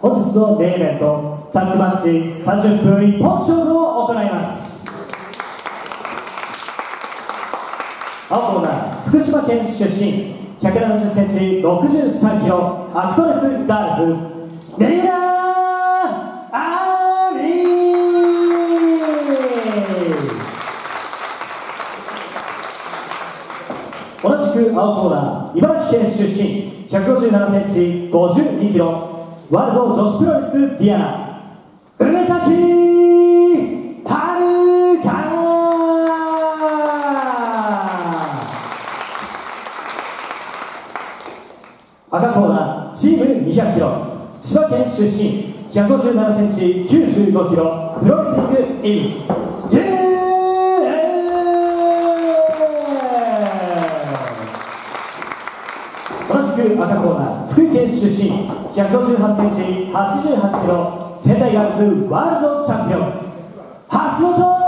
本日のメインイベントタッグマッチ30分一本勝負を行います。青コーナー福島県出身1 7 0センチ6 3キロアクトレスガールズ三浦亜美同じく青コーナー茨城県出身157センチ52キロワールド女子プロレスディアナ梅崎遥赤コーナーチーム200キロ。千葉県出身157センチ95キロ。プロレスリングイン。イエーイ。同じく赤コーナー福井県出身 158cm 88キロ仙台ガールズワールドチャンピオン。橋本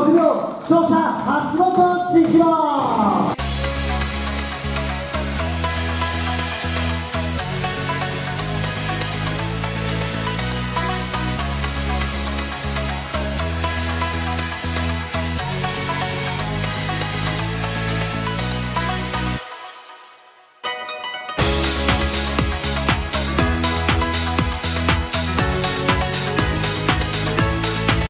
6秒勝者橋本千尋。